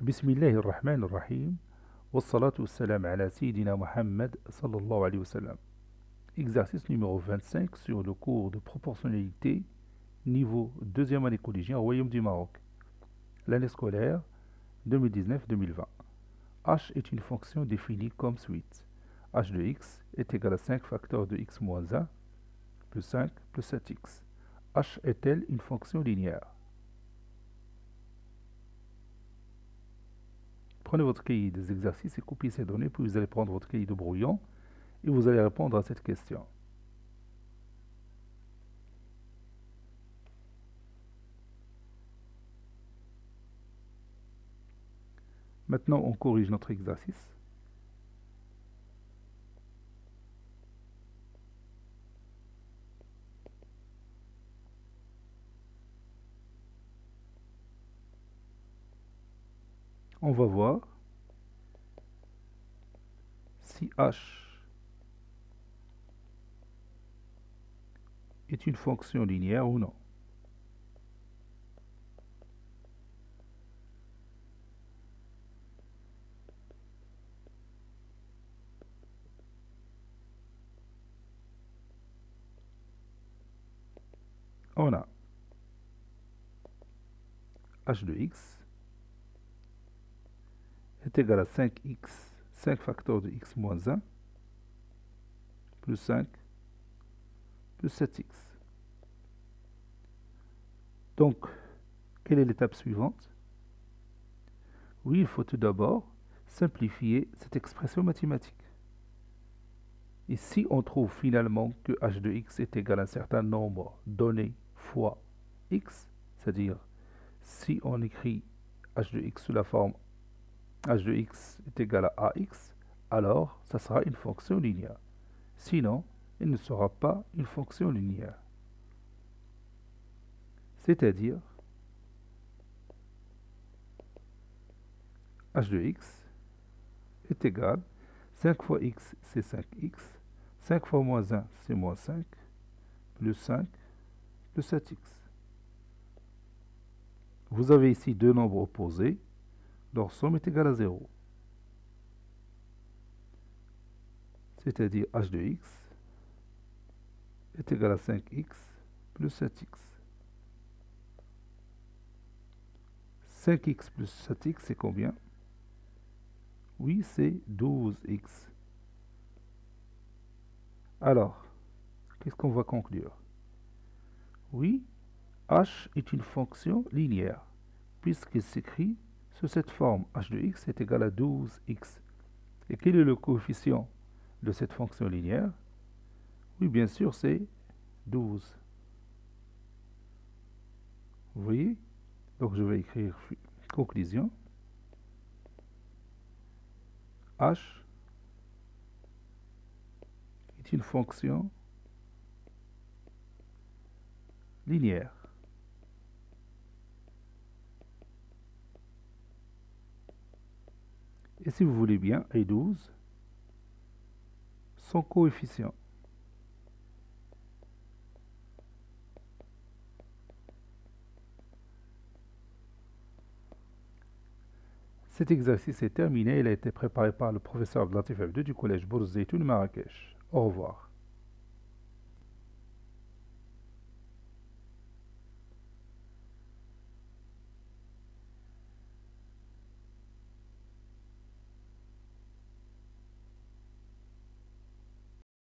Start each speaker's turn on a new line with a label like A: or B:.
A: بسم الله الرحمن الرحيم والصلاة والسلام على سيدنا Muhammad sallallahu alayhi wa sallam. Exercice numéro 25 sur le cours de proportionnalité niveau deuxième année collégien au Royaume du Maroc. L'année scolaire 2019-2020. h est une fonction définie comme suite. h de x est égal à 5 facteurs de x moins 1 plus 5 plus 7x. h est-elle une fonction linéaire Prenez votre cahier des exercices et copiez ces données, puis vous allez prendre votre cahier de brouillon et vous allez répondre à cette question. Maintenant, on corrige notre exercice. On va voir si h est une fonction linéaire ou non. On a h de x est égal à 5x, 5 facteurs de x moins 1, plus 5, plus 7x. Donc, quelle est l'étape suivante? Oui, il faut tout d'abord simplifier cette expression mathématique. Et si on trouve finalement que h de x est égal à un certain nombre donné fois x, c'est-à-dire si on écrit h de x sous la forme h de x est égal à ax, alors ça sera une fonction linéaire. Sinon, il ne sera pas une fonction linéaire. C'est-à-dire, h de x est égal, 5 fois x c'est 5x, 5 fois moins 1 c'est moins 5, plus 5, plus 7x. Vous avez ici deux nombres opposés, leur somme est égale à 0. C'est-à-dire h de x est égal à 5x plus 7x. 5x plus 7x, c'est combien? Oui, c'est 12x. Alors, qu'est-ce qu'on va conclure? Oui, h est une fonction linéaire, puisqu'il s'écrit sous cette forme, h de x est égal à 12x. Et quel est le coefficient de cette fonction linéaire? Oui, bien sûr, c'est 12. Vous voyez? Donc je vais écrire conclusion. h est une fonction linéaire. Et si vous voulez bien, et 12, son coefficient. Cet exercice est terminé. Il a été préparé par le professeur Abdelatif 2 du collège Bourzaitoun Marrakech. Au revoir.